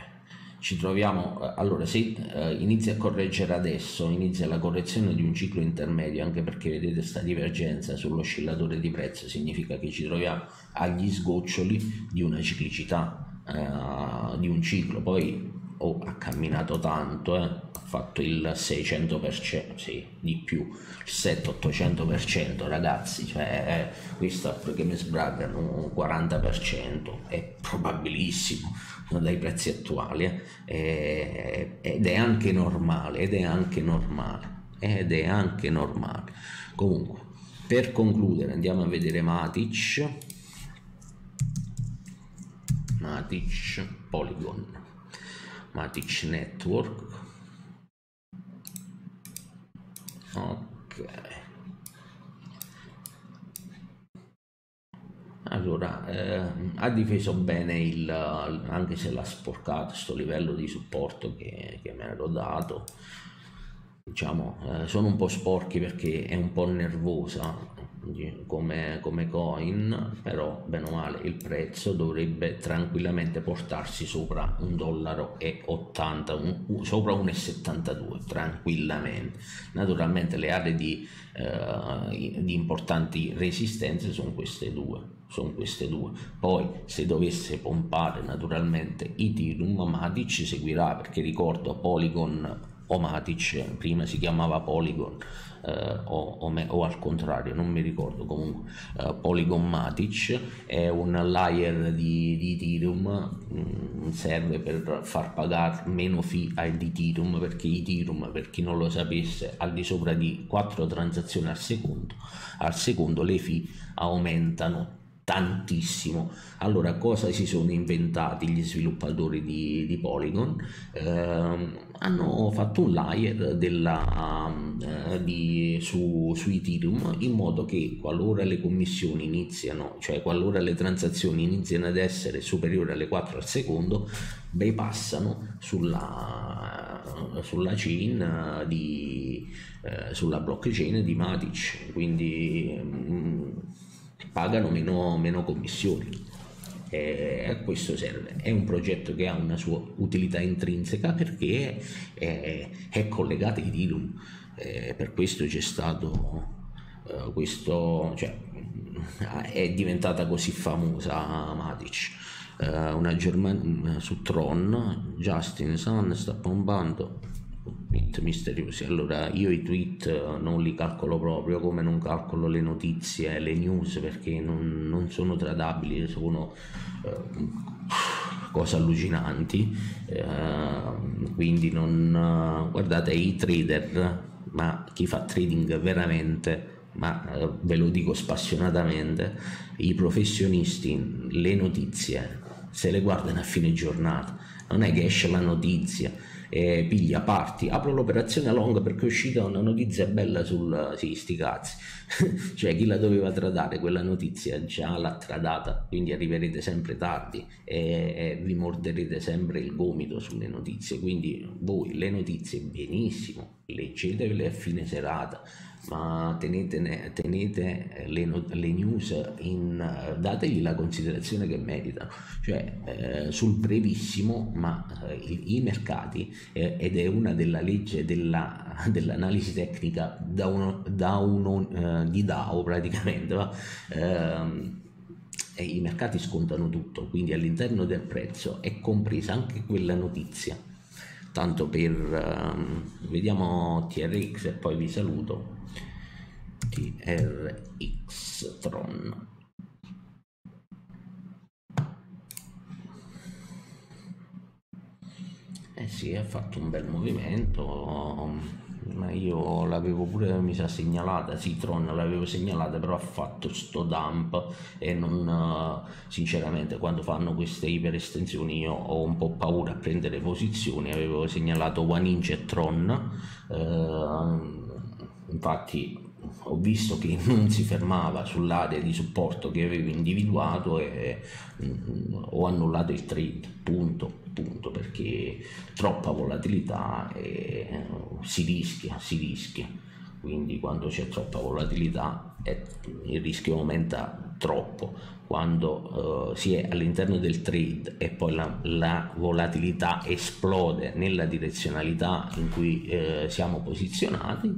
ci troviamo, eh, allora se eh, inizia a correggere adesso, inizia la correzione di un ciclo intermedio, anche perché vedete questa divergenza sull'oscillatore di prezzo, significa che ci troviamo agli sgoccioli di una ciclicità, eh, di un ciclo, poi oh, ha camminato tanto, eh, ha fatto il 600%, sì, di più, il 700-800% ragazzi, cioè eh, questo perché mi sbragano un 40%, è probabilissimo dai prezzi attuali eh, ed è anche normale ed è anche normale ed è anche normale. Comunque per concludere andiamo a vedere Matic. Matic Polygon. Matic Network. Ok Allora, eh, ha difeso bene il, anche se l'ha sporcato questo livello di supporto che, che mi ero dato. Diciamo, eh, sono un po' sporchi perché è un po' nervosa come, come coin, però bene o male il prezzo dovrebbe tranquillamente portarsi sopra un dollaro e 80, un, sopra 1,72 tranquillamente. Naturalmente le aree di, eh, di importanti resistenze sono queste due sono queste due poi se dovesse pompare naturalmente Ethereum Matic seguirà perché ricordo Polygon o Matic prima si chiamava Polygon eh, o, o, me, o, al contrario, non mi ricordo comunque, eh, Polygon Matic è un layer di, di Ethereum, mh, mm, serve per far pagare meno fee ad Ethereum perché Ethereum, per chi non lo sapesse, al di sopra di 4 transazioni al secondo, al secondo le fee aumentano tantissimo. Allora, cosa si sono inventati gli sviluppatori di, di Polygon? Eh, hanno fatto un layer della, eh, di, su, su Ethereum in modo che qualora le commissioni iniziano, cioè qualora le transazioni iniziano ad essere superiori alle 4 al secondo, bypassano sulla, sulla chain di, eh, sulla blockchain di Matic. Quindi mh, mm, pagano meno, meno commissioni. E a questo serve. È un progetto che ha una sua utilità intrinseca perché è, è collegato ai. Eh, per questo c'è stato uh, questo, cioè, è diventata così famosa Matic. Uh, una Germania su Tron, Justin Sun sta pompando tweet misteriosi. Allora, io i tweet eh, non li calcolo proprio come non calcolo le notizie, le news perché non, non sono tradabili, sono uh, cose allucinanti. Uh, quindi non guardate i trader, ma chi fa trading veramente ma eh, ve lo dico spassionatamente, i professionisti le notizie se le guardano a fine giornata, non è che esce la notizia e piglia parti, apro l'operazione long perché è uscita una notizia bella sul... sì, sti cazzi, cioè chi la doveva tradare? Quella notizia già l'ha tradata, quindi arriverete sempre tardi e, e vi morderete sempre il gomito sulle notizie, quindi voi le notizie benissimo, leggetevele a fine serata, ma tenete, tenete le, le, news in, dategli la considerazione che meritano, cioè eh, sul brevissimo, ma eh, i, i, mercati, eh, ed è una della legge della, dell'analisi tecnica da uno, da uno eh, di DAO praticamente, va? Ehm, i mercati scontano tutto, quindi all'interno del prezzo è compresa anche quella notizia. Tanto per, um, vediamo TRX e poi vi saluto. TRX Tron. Eh sì, ha fatto un bel movimento, ma io l'avevo pure, mi sa, segnalata, sì, Tron l'avevo segnalata, però ha fatto sto dump e non, sinceramente, quando fanno queste iperestensioni io ho un po' paura a prendere posizioni, avevo segnalato One Inch e Tron, eh, infatti ho visto che non si fermava sull'area di supporto che avevo individuato e mm, ho annullato il trade, punto, punto, perché troppa volatilità e uh, si rischia, si rischia. Quindi quando c'è troppa volatilità eh, il rischio aumenta troppo. Quando uh, si è all'interno del trade e poi la, la volatilità esplode nella direzionalità in cui uh, siamo posizionati,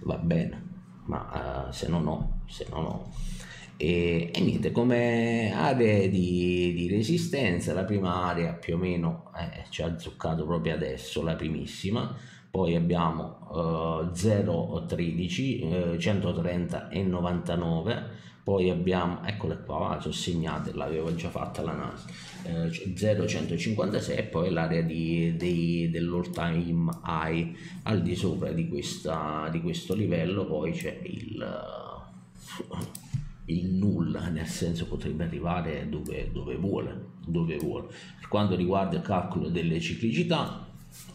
va bene ma uh, se no no, se no no. E, e niente, come aree di, di, resistenza, la prima area più o meno eh, ci ha zuccato proprio adesso, la primissima, poi abbiamo uh, 0,13, uh, 130 e 99, poi abbiamo, eccole qua, sono segnate, l'avevo già fatta l'analisi, eh, 0,156 e poi l'area dell'all time high, al di sopra di, questa, di questo livello poi c'è il, il nulla, nel senso potrebbe arrivare dove, dove, vuole, dove vuole. Per quanto riguarda il calcolo delle ciclicità,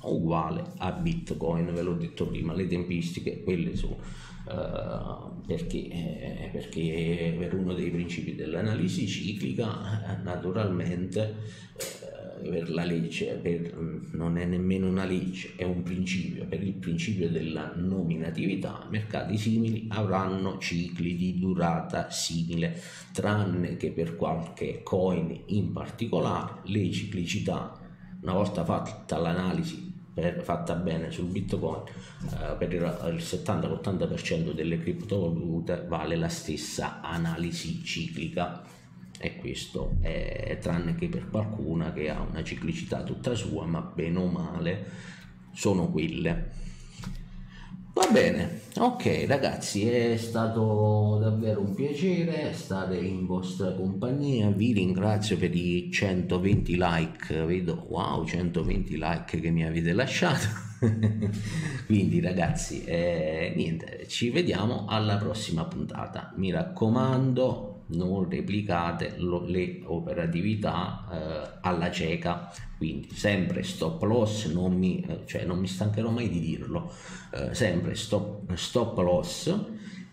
uguale a Bitcoin, ve l'ho detto prima, le tempistiche, quelle sono Uh, perché, eh, perché, per uno dei principi dell'analisi ciclica naturalmente eh, per la legge per, non è nemmeno una legge è un principio. Per il principio della nominatività mercati simili avranno cicli di durata simile tranne che per qualche coin in particolare le ciclicità una volta fatta l'analisi per, fatta bene sul bitcoin eh, per il, il 70-80% delle criptovalute vale la stessa analisi ciclica. E questo è tranne che per qualcuna che ha una ciclicità tutta sua ma bene o male sono quelle Va bene, ok ragazzi, è stato davvero un piacere stare in vostra compagnia, vi ringrazio per i 120 like, vedo wow 120 like che mi avete lasciato, quindi ragazzi eh, niente, ci vediamo alla prossima puntata, mi raccomando non replicate lo, le operatività eh, alla cieca. Quindi sempre stop loss non mi, eh, cioè non mi stancherò mai di dirlo eh, sempre stop, stop loss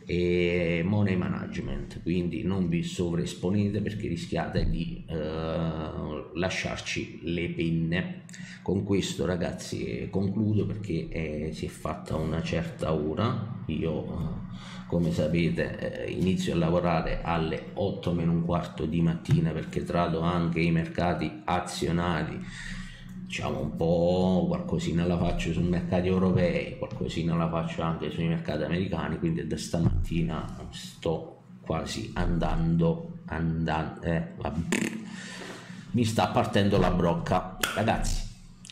e money management. Quindi non vi sovraesponete perché rischiate di eh, lasciarci le penne con questo ragazzi concludo perché eh, si è fatta una certa ora. Io come sapete eh, inizio a lavorare alle 8 meno un quarto di mattina perché trado anche i mercati azionari diciamo un po' qualcosina la faccio sui mercati europei qualcosina la faccio anche sui mercati americani quindi da stamattina sto quasi andando, andando eh, mi sta partendo la brocca. Ragazzi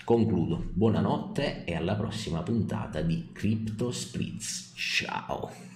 concludo. Buonanotte e alla prossima puntata di Crypto Spritz ciao